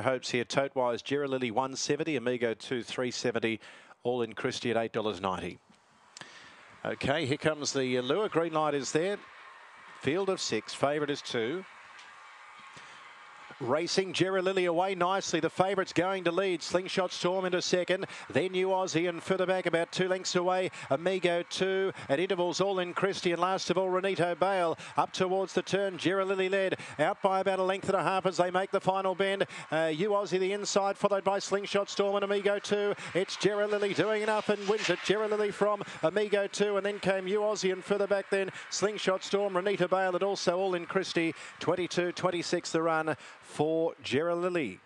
Hopes here, tote wise, Jerry Lily 170, Amigo 2 370, all in Christie at $8.90. Okay, here comes the uh, lure. Green light is there. Field of six. Favourite is two. Racing Jerry Lilly away nicely. The favourites going to lead. Slingshot Storm into second. Then New Aussie and further back about two lengths away. Amigo two at intervals all in Christie and last of all Renito Bale up towards the turn. Jerry Lilly led out by about a length and a half as they make the final bend. Uh, Aussie the inside followed by Slingshot Storm and Amigo two. It's Jerry Lilly doing enough and wins it. Jerry Lily from Amigo two and then came you Aussie and further back then Slingshot Storm, Renito Bale and also all in Christie. 22 26 the run for Gerald Lilly.